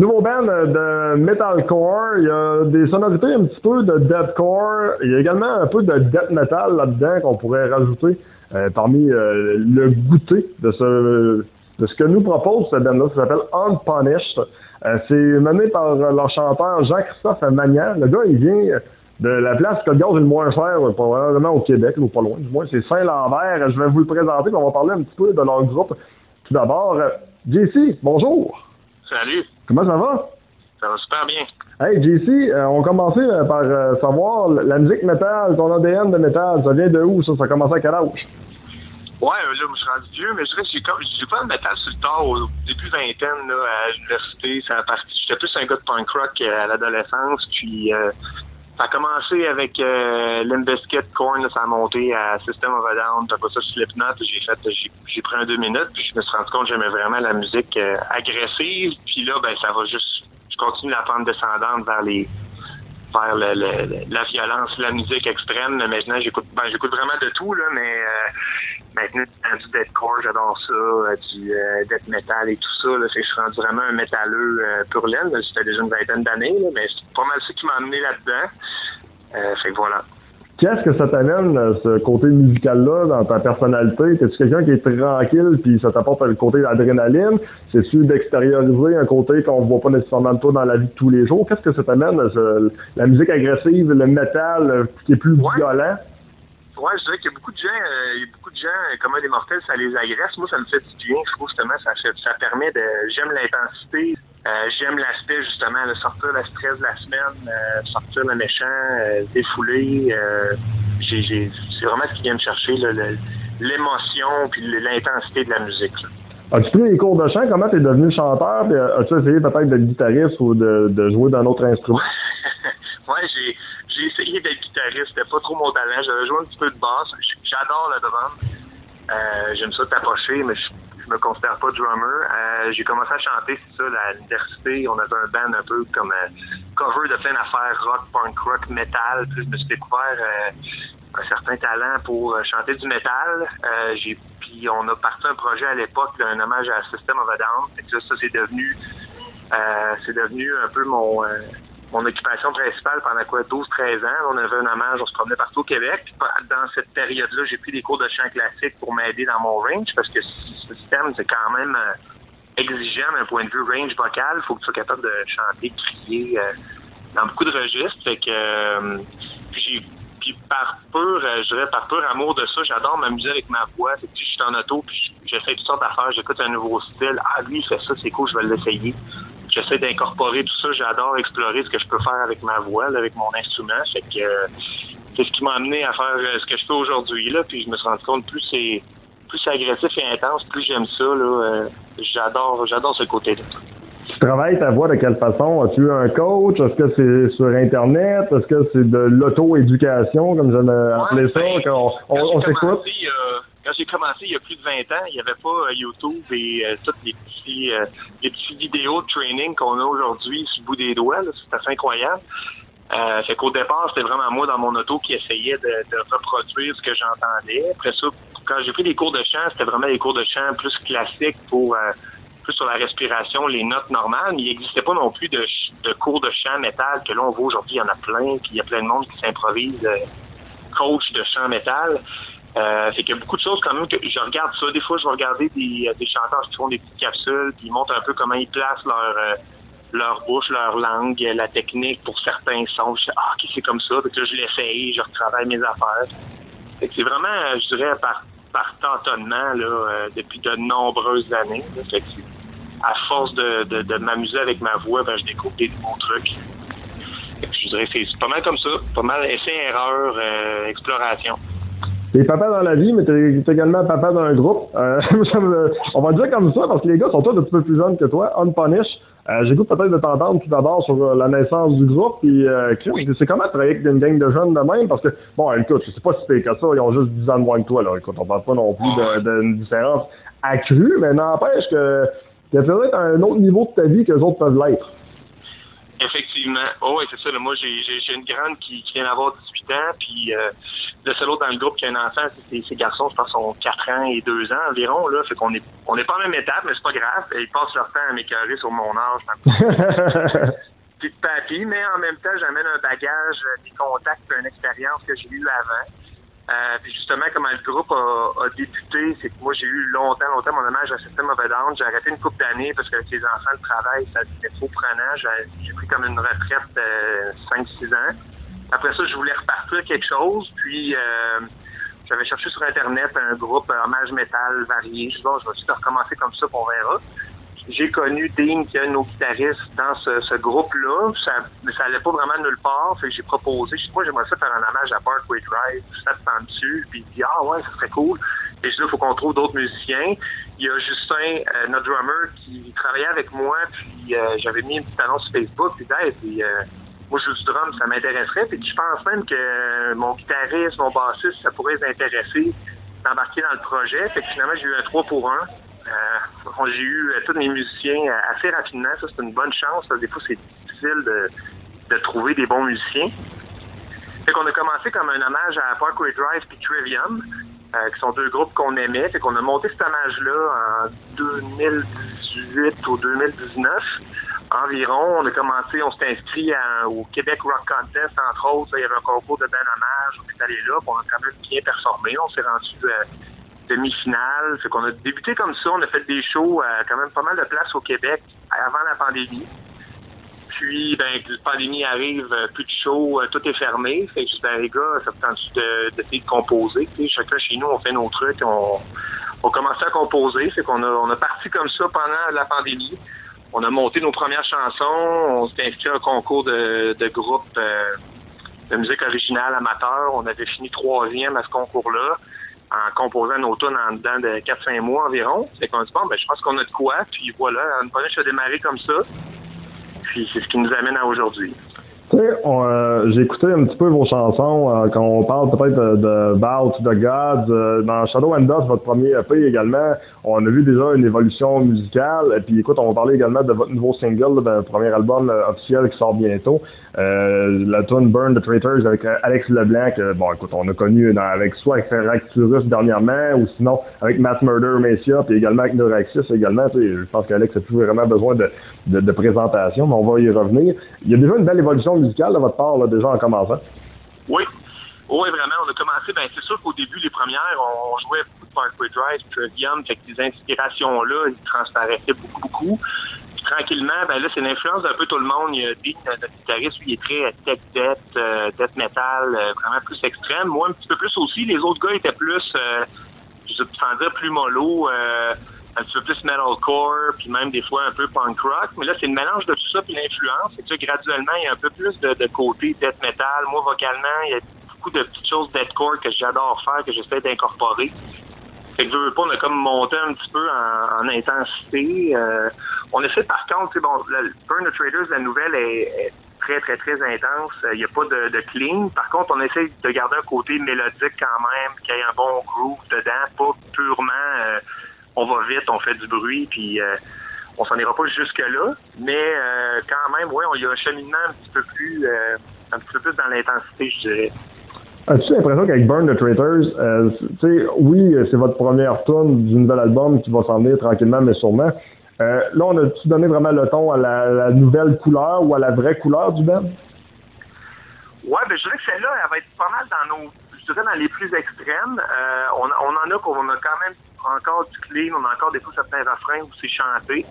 Nouveau band de metalcore, il y a des sonorités un petit peu de deathcore, il y a également un peu de death metal là-dedans qu'on pourrait rajouter euh, parmi euh, le goûter de ce de ce que nous propose ce band-là, ça s'appelle Unpunished. Euh, c'est mené par leur chanteur Jean-Christophe Magnan. Le gars, il vient de la place que le gaz est le moins cher, probablement au Québec, ou pas loin, du moins, c'est Saint-Lambert. Je vais vous le présenter, on va parler un petit peu de leur groupe. Tout d'abord, JC, bonjour. Salut. Comment ça va? Ça va super bien. Hey, JC, euh, on commençait euh, par euh, savoir la musique métal, ton ADN de métal, ça vient de où ça? Ça a commencé à quel âge? Ouais, là, je suis rendu vieux, mais je dirais que j'ai, comme, j'ai pas le métal sur le tard au début vingtaine, là, à l'université. Ça a parti, j'étais plus un gars de punk rock à l'adolescence, puis ça a commencé avec euh, Limbiskit, Korn, ça a monté à System of a Down, après ça Slipknot, j'ai fait, j'ai, pris un deux minutes, puis je me suis rendu compte que j'aimais vraiment la musique agressive, puis là, ben ça va juste, je continue la pente descendante vers les le, la violence, la musique extrême. Maintenant, j'écoute ben, j'écoute vraiment de tout, là, mais euh, maintenant, du deathcore, j'adore ça, euh, du euh, death metal et tout ça. Je suis rendu vraiment un métalleux euh, pur laine. C'était déjà une vingtaine d'années, mais c'est pas mal ça qui m'a amené là-dedans. Euh, fait que voilà. Qu'est-ce que ça t'amène, ce côté musical-là, dans ta personnalité? T'es-tu quelqu'un qui est tranquille, puis ça t'apporte le côté adrénaline? C'est-tu d'extérioriser un côté qu'on voit pas nécessairement de toi dans la vie de tous les jours? Qu'est-ce que ça t'amène, ce, la musique agressive, le métal, qui est plus Ouais. violent? Ouais, je dirais qu'il y a beaucoup de gens, euh, il y a beaucoup de gens, euh, comme des mortels, ça les agresse. Moi, ça me fait du bien. Je trouve justement, ça ça permet de, j'aime l'intensité, euh, j'aime l'aspect justement de sortir le stress de la semaine, euh, sortir le méchant, euh, défouler. Euh, c'est vraiment ce qui vient me chercher, l'émotion puis l'intensité de la musique. As-tu pris des cours de chant? Comment t'es devenu chanteur? Puis as-tu essayé peut-être d'être guitariste ou de, de jouer d'un autre instrument? ouais, j'ai, j'ai essayé d'être guitariste, c'était pas trop mon talent. J'avais joué un petit peu de basse. J'adore le drum. J'aime ça tapocher, mais je, je me considère pas drummer. Euh, j'ai commencé à chanter, c'est ça, à l'université. On avait un band un peu comme euh, cover de plein d'affaires rock, punk rock, metal. Puis je me suis découvert euh, un certain talent pour chanter du métal. Euh, j'ai puis on a parti un projet à l'époque d'un hommage à System of a Down. Que là, ça c'est devenu c'est devenu un peu mon mon occupation principale pendant quoi 12-13 ans. On avait un hommage, on se promenait partout au Québec. Dans cette période-là, j'ai pris des cours de chant classique pour m'aider dans mon range parce que ce système, c'est quand même euh, exigeant d'un point de vue range vocal. Il faut que tu sois capable de chanter, crier euh, dans beaucoup de registres. Euh, puis par pur, je dirais par pur amour de ça, j'adore m'amuser avec ma voix. Fait je suis en auto, puis j'essaie toutes sortes d'affaires, j'écoute un nouveau style. Ah lui il fait ça, c'est cool, je vais l'essayer. J'essaie d'incorporer tout ça, j'adore explorer ce que je peux faire avec ma voix, avec mon instrument. Fait que euh, c'est ce qui m'a amené à faire euh, ce que je fais aujourd'hui là. Puis je me suis rendu compte plus c'est plus c'est agressif et intense, plus j'aime ça là. euh, j'adore j'adore ce côté-là. Tu travailles ta voix de quelle façon? As-tu eu un coach? Est-ce que c'est sur Internet? Est-ce que c'est de l'auto-éducation, comme j'aime appeler ça? ben, on s'écoute? Quand j'ai commencé il y a plus de 20 ans, il n'y avait pas euh, YouTube et euh, toutes les petits euh, les petites vidéos de training qu'on a aujourd'hui sur le bout des doigts. C'est assez incroyable. Euh, fait qu'au départ, c'était vraiment moi dans mon auto qui essayait de, de reproduire ce que j'entendais. Après ça, quand j'ai pris des cours de chant, c'était vraiment des cours de chant plus classiques pour euh, plus sur la respiration, les notes normales, mais il n'existait pas non plus de, de cours de chant métal que là on voit aujourd'hui, il y en a plein, puis il y a plein de monde qui s'improvise coach de chant métal. Euh, fait qu'il y a beaucoup de choses quand même que je regarde ça. Des fois, je vais regarder des, euh, des chanteurs qui font des petites capsules, puis ils montrent un peu comment ils placent leur euh, leur bouche, leur langue, la technique pour certains sons. Je sais, ah, ok, c'est comme ça. Fait que là, je l'essaye, je retravaille mes affaires. Fait que c'est vraiment, euh, je dirais, par, par tâtonnement, là, euh, depuis de nombreuses années. là. Fait que à force de, de, de m'amuser avec ma voix, ben, je découvre des nouveaux trucs. Fait que je dirais c'est pas mal comme ça. Pas mal essai-erreur, euh, exploration. T'es papa dans la vie, mais t'es également papa d'un groupe. Euh, on va dire comme ça, parce que les gars sont tous un petit peu plus jeunes que toi. Unpunished. Euh, J'écoute peut-être de t'entendre tout d'abord sur euh, la naissance du groupe. Puis, euh, c'est comment travailler avec une gang de jeunes de même? Parce que, bon, écoute, c'est pas si pire que ça. Ils ont juste 10 ans de moins que toi. Là. Écoute, on parle pas non plus d'une différence accrue, mais n'empêche que t'es peut-être à un autre niveau de ta vie que les autres peuvent l'être. Effectivement. Oh, ouais, c'est ça. là. moi, j'ai une grande qui, qui vient d'avoir 18 ans, puis euh, le seul autre dans le groupe qui a un enfant, c'est ses garçons, je pense, sont 4 ans et 2 ans environ. Là, fait qu'on est on n'est pas en même étape, mais c'est pas grave. Ils passent leur temps à m'écœurer sur mon âge. Petit papy, mais en même temps, j'amène un bagage, euh, des contacts, une expérience que j'ai eue avant. Euh, puis justement, comment le groupe a, a débuté, c'est que moi, j'ai eu longtemps, longtemps mon hommage à System of a. J'ai arrêté une couple d'années parce qu'avec les enfants, le travail, ça c'était trop prenant. J'ai pris comme une retraite de euh, 5-6 ans. Après ça, je voulais repartir quelque chose. Puis, euh, j'avais cherché sur Internet un groupe hommage métal varié. Je dis, bon, je vais juste recommencer comme ça, pour on verra j'ai connu Dean, qui est un de nos guitaristes, dans ce, groupe-là. Ça, ça pas vraiment nulle part. J'ai proposé. Je moi, j'aimerais ça faire un hommage à Parkway Drive. Ça te dessus. Puis il dit, ah ouais, ça serait cool. Et je dis, il faut qu'on trouve d'autres musiciens. Il y a Justin, euh, notre drummer, qui travaillait avec moi. Puis euh, j'avais mis une petite annonce sur Facebook. Puis, hey, euh, moi, je joue du drum, ça m'intéresserait. Puis je pense même que mon guitariste, mon bassiste, ça pourrait les intéresser d'embarquer dans le projet. Fait que finalement, j'ai eu un 3 pour 1. Euh, j'ai eu euh, tous mes musiciens euh, assez rapidement. Ça, c'est une bonne chance. Des fois, c'est difficile de, trouver des bons musiciens. Fait qu'on a commencé comme un hommage à Parkway Drive et Trivium, qui sont deux groupes qu'on aimait. Fait qu'on a monté cet hommage-là en 2018 ou 2019 environ. On a commencé, on s'est inscrit au Québec Rock Contest, entre autres. Il y avait un concours de ben hommage. On est allé là, on a quand même bien performé. On s'est rendu demi-finale. Fait qu'on a débuté comme ça. On a fait des shows à quand même pas mal de places au Québec avant la pandémie. Puis, ben, la pandémie arrive, euh, plus de shows, euh, tout est fermé. Fait que je ben, les gars, ça tente de, de, composer. chacun chez nous, on fait nos trucs. On, on commençait à composer. Fait qu'on a, on a parti comme ça pendant la pandémie. On a monté nos premières chansons. On s'est inscrit à un concours de, de groupe euh, de musique originale amateur. On avait fini troisième à ce concours-là en composant nos tunes en dedans de 4-5 mois environ. C'est qu'on dit, bon, ben, je pense qu'on a de quoi. Puis voilà, une première, je démarré comme ça. Puis c'est ce qui nous amène à aujourd'hui. Tu sais, euh, j'ai écouté un petit peu vos chansons euh, quand on parle peut-être de, de to the Gods. Euh, dans Shadow and Dust, votre premier EP également, on a vu déjà une évolution musicale. Et puis écoute, on va parler également de votre nouveau single, d'un premier album officiel qui sort bientôt. la tune Burn the Traitors avec Alex Leblanc, bon écoute, on a connu avec soit avec Ferracturus dernièrement, ou sinon avec Mass Murder Messia, puis également avec Neuraxis également. Je pense qu'Alex a plus vraiment besoin de, de, de présentation, mais on va y revenir. Il y a déjà une belle évolution musical de votre part, là, déjà en commençant? Oui. Oui, vraiment. On a commencé, ben c'est sûr qu'au début, les premières, on jouait beaucoup de Parkway Drive, Trivium, fait que ces inspirations-là, ils transparaissaient beaucoup, beaucoup. Puis, tranquillement, ben là, c'est l'influence d'un peu tout le monde. Il y a Dick, notre guitariste, il est très tech death, euh, death metal, euh, vraiment plus extrême. Moi, un petit peu plus aussi. Les autres gars étaient plus, euh, je vais dire, plus mollo. Euh, un petit peu plus metalcore, puis même des fois un peu punk rock. Mais là, c'est le mélange de tout ça puis l'influence. Et que graduellement, il y a un peu plus de, de côté death metal. Moi, vocalement, il y a beaucoup de petites choses deathcore que j'adore faire, que j'essaie d'incorporer. Fait que je veux pas, on a comme monté un petit peu en, intensité. Euh, on essaie par contre, bon, le Burn the Traders, la nouvelle est, très, très, très intense. Il n'y a pas de, de, clean. Par contre, on essaie de garder un côté mélodique quand même, qu'il y ait un bon groove dedans, pas purement euh, on va vite, on fait du bruit, puis euh, on s'en ira pas jusque-là. Mais euh, quand même, oui, il y a un cheminement un petit peu plus, euh, un petit peu plus dans l'intensité, je dirais. As-tu l'impression qu'avec Burn the Traitors, tu sais, oui, c'est votre première tune du nouvel album qui va s'en venir tranquillement, mais sûrement. là, on a-tu donné vraiment le ton à la, nouvelle couleur ou à la vraie couleur du band? Ouais, ben je dirais que celle-là, elle va être pas mal dans nos, je dirais dans les plus extrêmes. on, on en a qu'on a quand même encore du clean, on a encore des fois certains refrains où c'est chanté.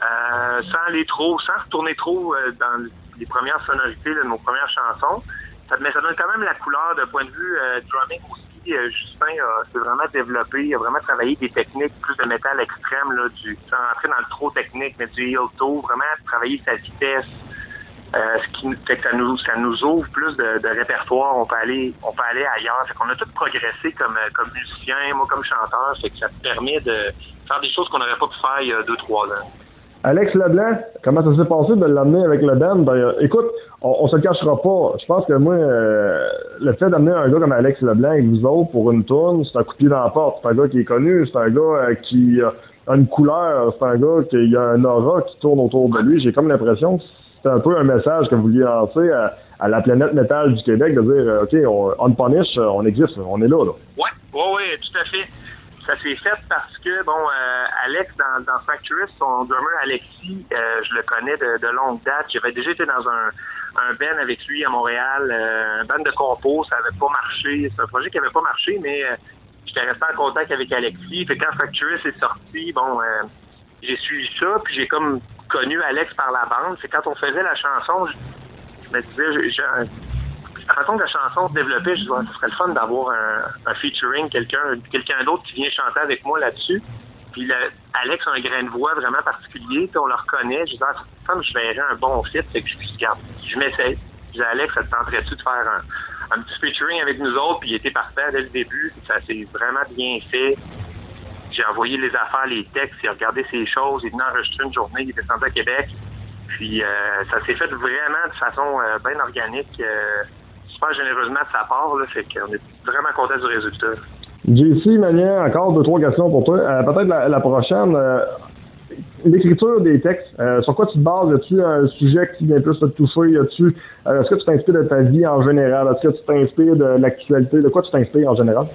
Euh, sans aller trop, sans retourner trop euh, dans les premières sonorités de nos premières chansons. Ça, mais ça donne quand même la couleur d'un point de vue euh, drumming aussi. Justin s'est vraiment développé, il a vraiment travaillé des techniques plus de métal extrême, là, du, sans rentrer dans le trop technique, mais du heel toe, vraiment travailler sa vitesse, euh, ce qui fait que ça nous, ouvre plus de, répertoire. On peut aller, on peut aller ailleurs. Fait qu'on a tout progressé comme, euh, comme musicien, moi comme chanteur. Fait que ça permet de faire des choses qu'on n'aurait pas pu faire il y a deux, trois ans. Alex Leblanc, comment ça s'est passé de l'amener avec le band? Ben, euh, écoute, on, on se cachera pas. Je pense que moi, le fait d'amener un gars comme Alex Leblanc avec vous autres pour une tourne, c'est un coup de pied dans la porte. C'est un gars qui est connu, c'est un gars qui a une couleur, c'est un gars qui a un aura qui tourne autour de lui. J'ai comme l'impression que c'est un peu un message que vous vouliez lancer à, la planète métal du Québec de dire, OK, on, Unpunish, on existe, on est là. là. Oui, oui, oui, tout à fait ça s'est fait parce que, bon, euh, Alex, dans, dans son drummer Alexis, euh, je le connais de, longue date. J'avais déjà été dans un, un avec lui à Montréal, euh, un band de compos, ça avait pas marché. C'est un projet qui avait pas marché, mais j'étais resté en contact avec Alexis. Fait quand Factory est sorti, bon, j'ai suivi ça, puis j'ai comme connu Alex par la bande. C'est quand on faisait la chanson, je, me disais, je, la façon que la chanson se développait, je disais, ce serait le fun d'avoir un, featuring, quelqu'un quelqu'un d'autre qui vient chanter avec moi là-dessus. Puis Alex a un grain de voix vraiment particulier, on le reconnaît. Je disais, ah, je verrais un bon fit, c'est que je me garde, je m'essaye. Je disais, Alex, ça te tenterait-tu de faire un, petit featuring avec nous autres? Puis il était parfait dès le début. Ça s'est vraiment bien fait. J'ai envoyé les affaires, les textes, il a regardé ces choses, il est venu enregistrer une journée, il est descendu à Québec. Puis euh, ça s'est fait vraiment de façon euh, bien organique. Euh, super généreusement de sa part. Là, fait qu'on est vraiment content du résultat. JC, Mania, encore deux, trois questions pour toi. Peut-être la, prochaine. L'écriture des textes, sur quoi tu te bases? As-tu un sujet qui vient plus te toucher? Est-ce que tu t'inspires de ta vie en général? Est-ce que tu t'inspires de l'actualité? De quoi tu t'inspires en général?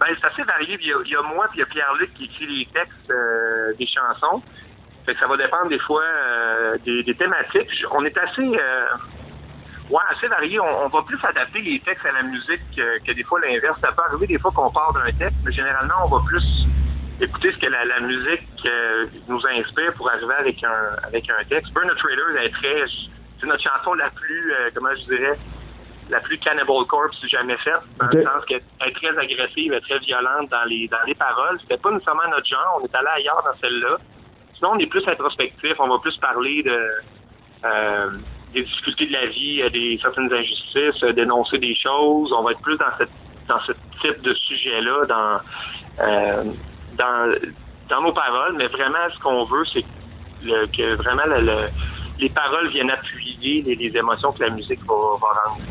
Ben, c'est assez varié. Il y, a, moi et il y a Pierre-Luc qui écrit les textes des chansons. Fait que ça va dépendre des fois des, des, thématiques. On est assez Ouais, assez varié. On, va plus adapter les textes à la musique que, des fois l'inverse. Ça peut arriver des fois qu'on part d'un texte, mais généralement, on va plus écouter ce que la, musique euh, nous inspire pour arriver avec un avec un texte. Burn a Trailer est très c'est notre chanson la plus euh, comment je dirais la plus Cannibal Corpse jamais faite, dans le sens qu'elle est très agressive et très violente dans les dans les paroles. C'était pas nécessairement notre genre, on est allé ailleurs dans celle-là. Sinon, on est plus introspectif, on va plus parler de euh, des difficultés de la vie, des certaines injustices, euh, dénoncer des choses. On va être plus dans cette dans ce type de sujet-là, dans euh, dans dans nos paroles, mais vraiment ce qu'on veut, c'est que vraiment les paroles viennent appuyer les, émotions que la musique va, va rendre.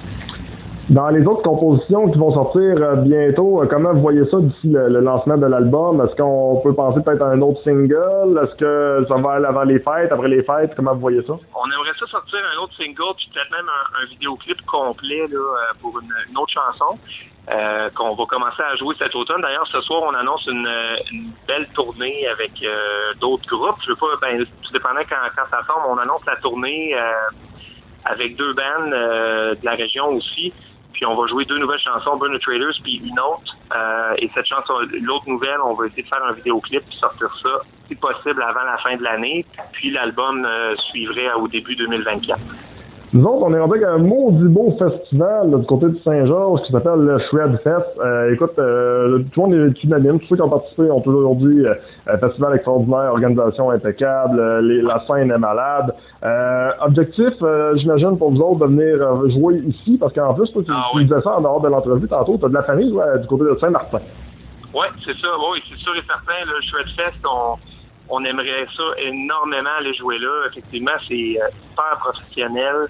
Dans les autres compositions qui vont sortir euh, bientôt, euh, comment vous voyez ça d'ici le, lancement de l'album? Est-ce qu'on peut penser peut-être à un autre single? Est-ce que ça va aller avant les fêtes, après les fêtes? Comment vous voyez ça? On aimerait ça sortir un autre single, puis peut-être même un, vidéoclip complet là, euh, pour une, autre chanson. qu'on va commencer à jouer cet automne. D'ailleurs, ce soir, on annonce une, belle tournée avec d'autres groupes. Je veux pas, ben, tout dépendant quand, quand ça tombe, on annonce la tournée avec deux bands de la région aussi. Puis on va jouer deux nouvelles chansons, Burn the Traders puis une autre. Euh, et cette chanson, l'autre nouvelle, on va essayer de faire un vidéoclip puis sortir ça, si possible, avant la fin de l'année. Puis l'album euh, suivrait au début 2024. Nous autres, on est rentré avec un maudit beau festival du côté de Saint-Georges qui s'appelle le Shred Fest. Euh, écoute, euh, tout le monde est unanime. Tous ceux qui ont participé ont aujourd'hui un festival extraordinaire, organisation impeccable, la scène est malade. objectif, j'imagine, pour vous autres de venir jouer ici, parce qu'en plus, toi, tu, ah disais ça en dehors de l'entrevue tantôt, tu as de la famille du côté de Saint-Martin. Oui, c'est ça. Oui, c'est sûr et certain. Le Shred Fest, on on aimerait ça énormément aller jouer là. Effectivement, c'est euh, super professionnel.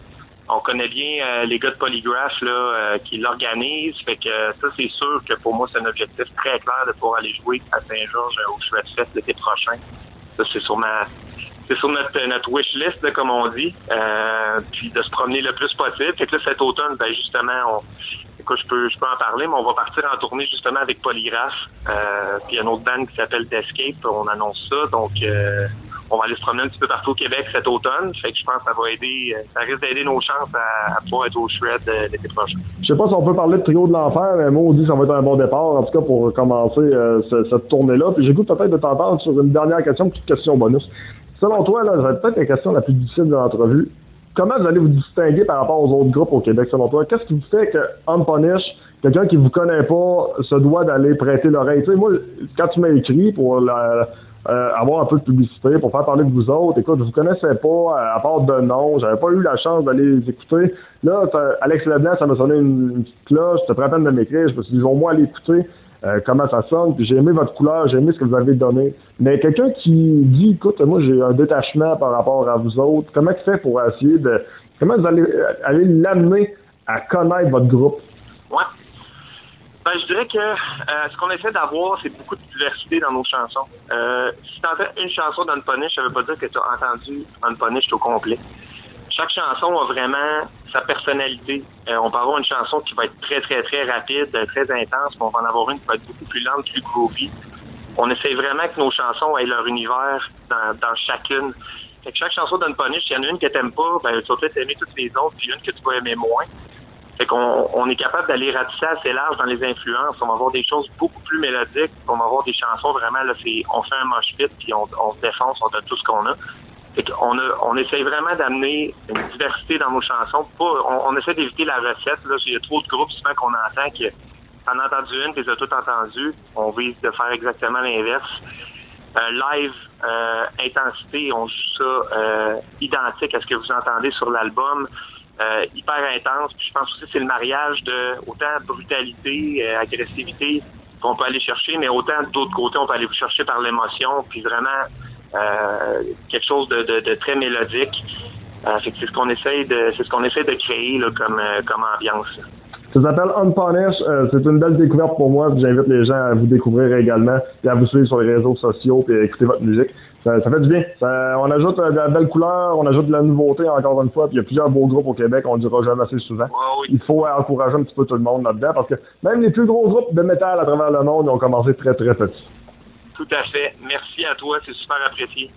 On connaît bien euh, les gars de Polygraph là, euh, qui l'organisent. Fait que ça, c'est sûr que pour moi, c'est un objectif très clair de pouvoir aller jouer à Saint-Georges au Chouette Fest l'été prochain. Ça, c'est sur ma c'est sur notre, notre wish list, comme on dit. puis de se promener le plus possible. Fait que là, cet automne, ben justement, on, je peux, en parler, mais on va partir en tournée justement avec Polygraph. Euh, puis il y a une autre bande qui s'appelle Escape, on annonce ça. Donc, euh, on va aller se promener un petit peu partout au Québec cet automne. Fait que je pense que ça va aider, euh, ça risque d'aider nos chances à, pouvoir être au shred l'été prochain. Je sais pas si on peut parler de trio de l'enfer, mais moi, on dit que ça va être un bon départ, en tout cas pour commencer cette tournée-là. Puis j'écoute peut-être de t'entendre sur une dernière question, une petite question bonus. Selon toi, là, peut-être la question la plus difficile de l'entrevue comment vous allez vous distinguer par rapport aux autres groupes au Québec, selon toi? Qu'est-ce qui vous fait que Unpunish, quelqu'un qui vous connaît pas, se doit d'aller prêter l'oreille? Tu sais, moi, quand tu m'as écrit pour euh, avoir un peu de publicité, pour faire parler de vous autres, écoute, je vous connaissais pas, à part de nom, j'avais pas eu la chance d'aller les écouter. Là, Alex Leblanc, ça m'a sonné une, petite cloche, c'était très peine de m'écrire, je me suis dit, au moins aller écouter. Euh, comment ça sonne, j'ai aimé votre couleur, j'ai aimé ce que vous avez donné. Mais quelqu'un qui dit, écoute, moi j'ai un détachement par rapport à vous autres, comment tu fais pour essayer de, comment vous allez aller l'amener à connaître votre groupe? Ouais. Ben, je dirais que euh, ce qu'on essaie d'avoir, c'est beaucoup de diversité dans nos chansons. Euh, si tu entends une chanson d'Unpunish, ça veut pas dire que tu as entendu Unpunish au complet chaque chanson a vraiment sa personnalité. Euh, on peut avoir une chanson qui va être très, très, très rapide, très intense, mais on va en avoir une qui va être beaucoup plus lente, plus groovy. On essaie vraiment que nos chansons aient leur univers dans, chacune. Fait que chaque chanson d'un punish, il y en a une que t'aimes pas, ben, tu vas peut-être aimer toutes les autres, puis une que tu vas aimer moins. Fait qu'on on est capable d'aller ratisser assez large dans les influences. On va avoir des choses beaucoup plus mélodiques. On va avoir des chansons vraiment, là, c'est, on fait un mosh pit, puis on, on se défonce, on donne tout ce qu'on a. Qu'on a, on essaye vraiment d'amener une diversité dans nos chansons. Pas, on, essaie d'éviter la recette. Là. Il y a trop de groupes souvent qu'on entend que t'en as entendu une, tu les as toutes entendues. On vise de faire exactement l'inverse. Euh, live, euh, intensité, on joue ça euh, identique à ce que vous entendez sur l'album. Euh, hyper intense. Puis je pense aussi que c'est le mariage de autant brutalité, euh, agressivité qu'on peut aller chercher, mais autant d'autre côté, on peut aller chercher par l'émotion, puis vraiment quelque chose de, de, de très mélodique. c'est ce qu'on essaye de c'est ce qu'on essaie de créer là, comme, comme ambiance. Ça s'appelle Unpunished. c'est une belle découverte pour moi. J'invite les gens à vous découvrir également et à vous suivre sur les réseaux sociaux et à écouter votre musique ça, fait du bien. on ajoute euh, de la belle couleur, on ajoute de la nouveauté encore une fois, puis il y a plusieurs beaux groupes au Québec, on le dira jamais assez souvent. Il faut encourager un petit peu tout le monde là-dedans parce que même les plus gros groupes de métal à travers le monde ont commencé très très petits. Tout à fait. Merci à toi, c'est super apprécié.